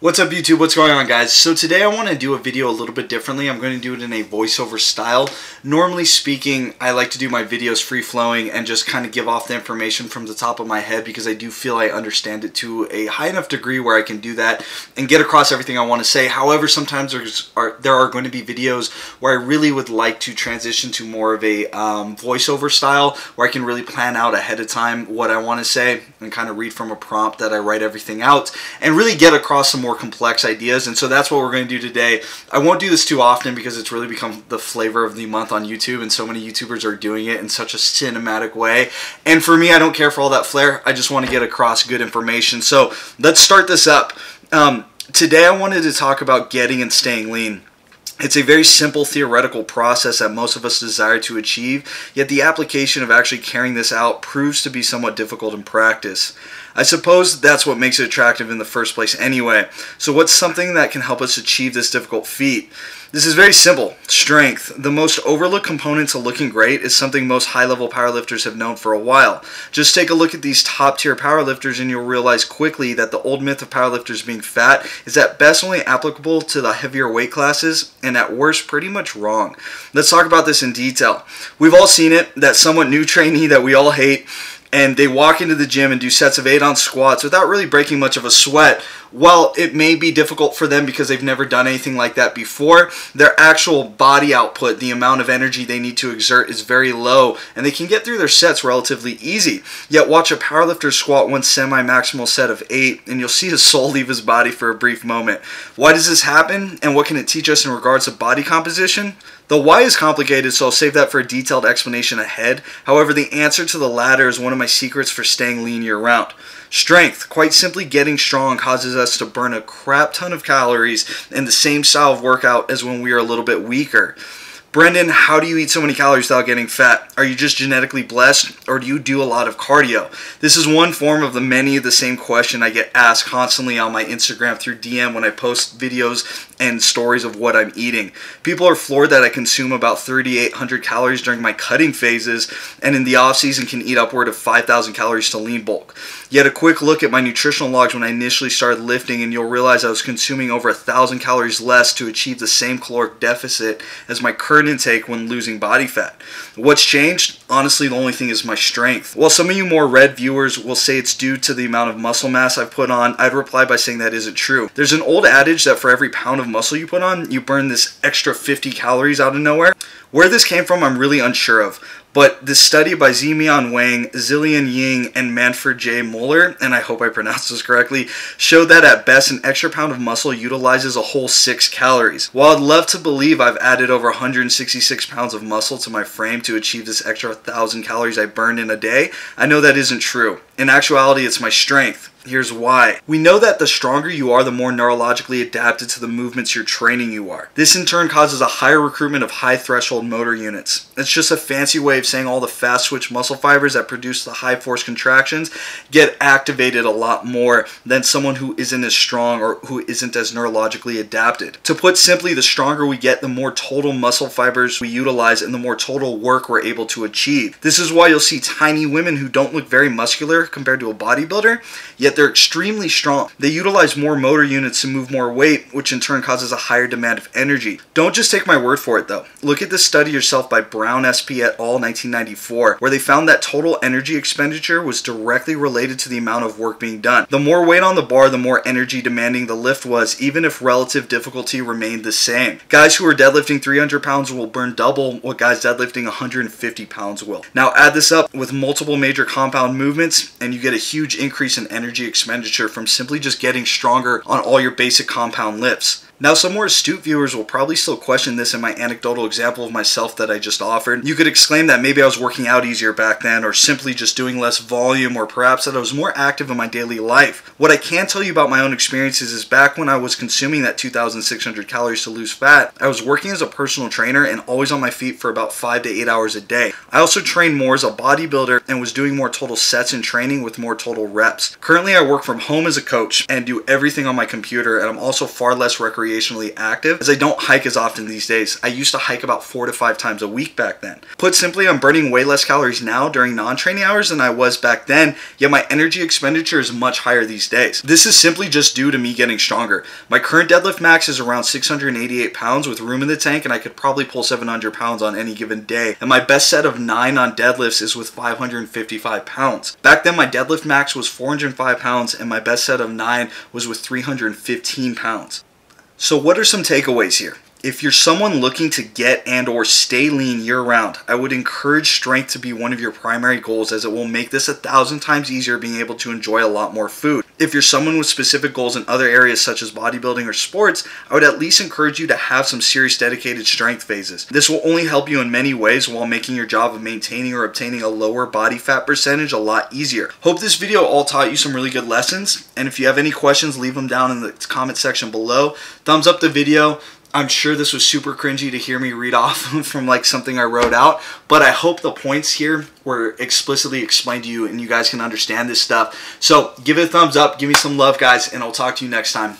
What's up YouTube? What's going on guys? So today I want to do a video a little bit differently. I'm going to do it in a voiceover style. Normally speaking, I like to do my videos free flowing and just kind of give off the information from the top of my head because I do feel I understand it to a high enough degree where I can do that and get across everything I want to say. However, sometimes there's are, there are going to be videos where I really would like to transition to more of a um, voiceover style where I can really plan out ahead of time what I want to say and kind of read from a prompt that I write everything out and really get across some more complex ideas. And so that's what we're going to do today. I won't do this too often because it's really become the flavor of the month on YouTube, and so many YouTubers are doing it in such a cinematic way. And for me, I don't care for all that flair. I just want to get across good information. So let's start this up. Um, today, I wanted to talk about getting and staying lean. It's a very simple theoretical process that most of us desire to achieve, yet the application of actually carrying this out proves to be somewhat difficult in practice. I suppose that's what makes it attractive in the first place anyway. So what's something that can help us achieve this difficult feat? This is very simple. Strength. The most overlooked component to looking great is something most high-level powerlifters have known for a while. Just take a look at these top-tier powerlifters and you'll realize quickly that the old myth of powerlifters being fat is at best only applicable to the heavier weight classes and at worst pretty much wrong. Let's talk about this in detail. We've all seen it, that somewhat new trainee that we all hate and they walk into the gym and do sets of eight on squats without really breaking much of a sweat. While it may be difficult for them because they've never done anything like that before, their actual body output, the amount of energy they need to exert, is very low, and they can get through their sets relatively easy. Yet, watch a powerlifter squat one semi maximal set of eight, and you'll see his soul leave his body for a brief moment. Why does this happen, and what can it teach us in regards to body composition? The why is complicated, so I'll save that for a detailed explanation ahead. However, the answer to the latter is one of my secrets for staying lean year round. Strength, quite simply getting strong, causes us to burn a crap ton of calories in the same style of workout as when we are a little bit weaker. Brendan, how do you eat so many calories without getting fat? Are you just genetically blessed or do you do a lot of cardio? This is one form of the many of the same question I get asked constantly on my Instagram through DM when I post videos and stories of what I'm eating. People are floored that I consume about 3,800 calories during my cutting phases and in the off season can eat upward of 5,000 calories to lean bulk. Yet a quick look at my nutritional logs when I initially started lifting and you'll realize I was consuming over thousand calories less to achieve the same caloric deficit as my current intake when losing body fat. What's changed? Honestly, the only thing is my strength. While some of you more read viewers will say it's due to the amount of muscle mass I've put on, I'd reply by saying that isn't true. There's an old adage that for every pound of muscle you put on, you burn this extra 50 calories out of nowhere. Where this came from, I'm really unsure of. But this study by Zimian Wang, Zhiliang Ying, and Manfred J. Muller, and I hope I pronounced this correctly, showed that at best an extra pound of muscle utilizes a whole 6 calories. While I'd love to believe I've added over 166 pounds of muscle to my frame to achieve this extra 1,000 calories I burned in a day, I know that isn't true. In actuality, it's my strength. Here's why. We know that the stronger you are, the more neurologically adapted to the movements you're training you are. This in turn causes a higher recruitment of high threshold motor units. It's just a fancy way of saying all the fast twitch muscle fibers that produce the high force contractions get activated a lot more than someone who isn't as strong or who isn't as neurologically adapted. To put simply, the stronger we get, the more total muscle fibers we utilize and the more total work we're able to achieve. This is why you'll see tiny women who don't look very muscular compared to a bodybuilder, yet they're extremely strong. They utilize more motor units to move more weight, which in turn causes a higher demand of energy. Don't just take my word for it though. Look at this study yourself by Brown SP et al. 1994, where they found that total energy expenditure was directly related to the amount of work being done. The more weight on the bar, the more energy demanding the lift was, even if relative difficulty remained the same. Guys who are deadlifting 300 pounds will burn double what guys deadlifting 150 pounds will. Now add this up with multiple major compound movements and you get a huge increase in energy expenditure from simply just getting stronger on all your basic compound lifts. Now, some more astute viewers will probably still question this in my anecdotal example of myself that I just offered. You could exclaim that maybe I was working out easier back then, or simply just doing less volume, or perhaps that I was more active in my daily life. What I can tell you about my own experiences is back when I was consuming that 2,600 calories to lose fat, I was working as a personal trainer and always on my feet for about 5 to 8 hours a day. I also trained more as a bodybuilder and was doing more total sets and training with more total reps. Currently, I work from home as a coach and do everything on my computer, and I'm also far less recreational recreationally active as I don't hike as often these days. I used to hike about four to five times a week back then. Put simply, I'm burning way less calories now during non-training hours than I was back then, yet my energy expenditure is much higher these days. This is simply just due to me getting stronger. My current deadlift max is around 688 pounds with room in the tank and I could probably pull 700 pounds on any given day. And my best set of 9 on deadlifts is with 555 pounds. Back then my deadlift max was 405 pounds and my best set of 9 was with 315 pounds. So what are some takeaways here? if you're someone looking to get and or stay lean year round i would encourage strength to be one of your primary goals as it will make this a thousand times easier being able to enjoy a lot more food if you're someone with specific goals in other areas such as bodybuilding or sports i would at least encourage you to have some serious dedicated strength phases. This will only help you in many ways while making your job of maintaining or obtaining a lower body fat percentage a lot easier. Hope this video all taught you some really good lessons and if you have any questions leave them down in the comment section below. Thumbs up the video I'm sure this was super cringy to hear me read off from like something I wrote out, but I hope the points here were explicitly explained to you and you guys can understand this stuff. So give it a thumbs up, give me some love, guys, and I'll talk to you next time.